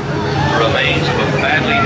The remains of a badly